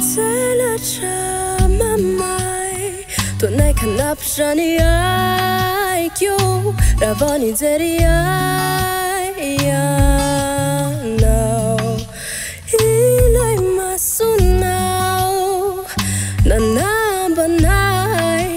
ξύπνησε λατρά μαμάι Το να είχαν να πιάνει άι κι ο Ραβάνι τζέρι Να να μπανάι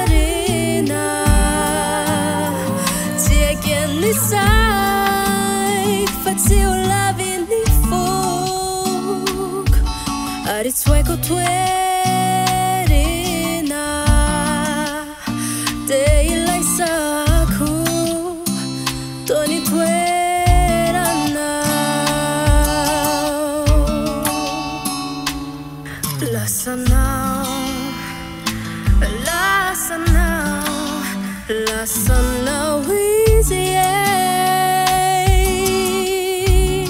arinasiekiennisai faziulavini fuk arisueko tuerina te ilaisaku toni tueranalasaa son Louisiane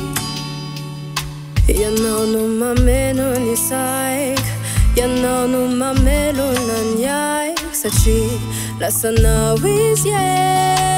Ya no no mameno ni saik Ya no no mamelo nan yaik Sachi la son Louisiane